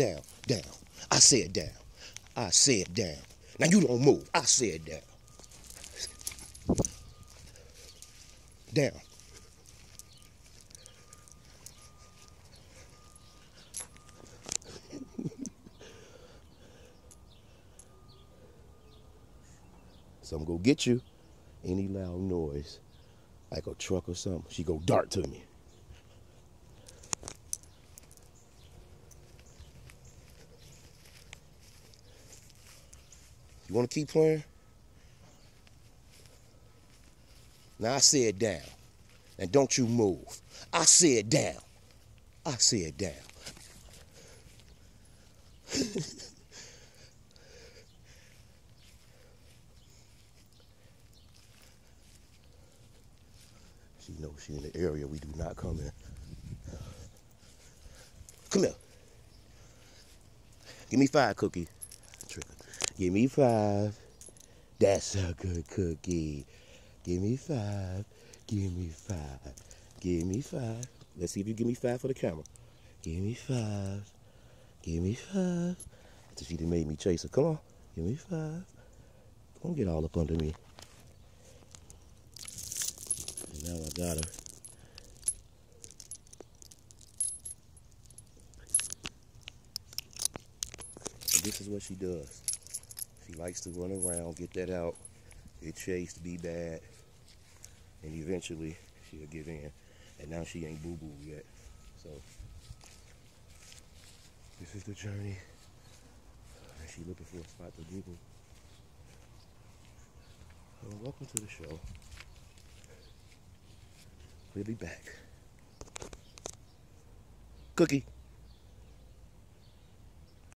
down, down. I said down. I said down. Now you don't move. I said down. Down. So I'm gonna get you. Any loud noise, like a truck or something, she go dart to me. You wanna keep playing? Now I said down. And don't you move. I said down. I said down. She knows she in the area we do not come in. Come here. Give me five, Cookie. Give me five. That's a good cookie. Give me five. Give me five. Give me five. Let's see if you give me five for the camera. Give me five. Give me five. So she done made me chase her. Come on. Give me five. Don't get all up under me. And now I got her. This is what she does. She likes to run around, get that out, get chased, to be bad, and eventually she'll give in. And now she ain't boo-boo yet. So this is the journey. And she looking for a spot to giggle. Well, welcome to the show. We'll be back. Cookie.